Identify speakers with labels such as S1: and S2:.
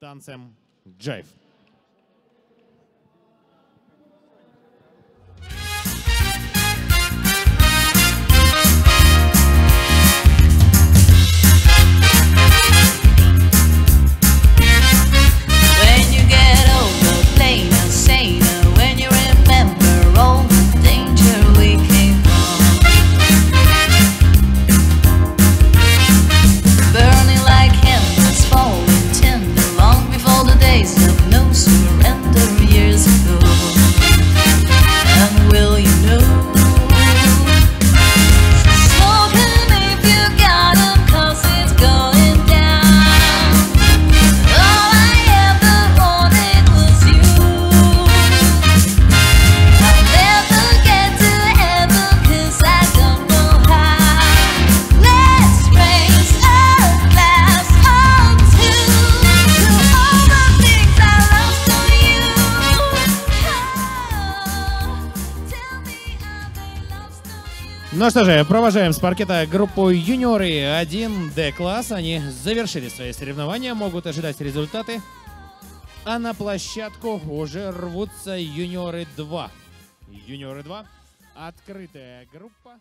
S1: танцем джайв.
S2: surrender.
S1: Ну что же, провожаем с паркета группу юниоры 1 Д-класс. Они завершили свои соревнования, могут ожидать результаты. А на площадку уже рвутся юниоры 2. Юниоры 2. Открытая группа.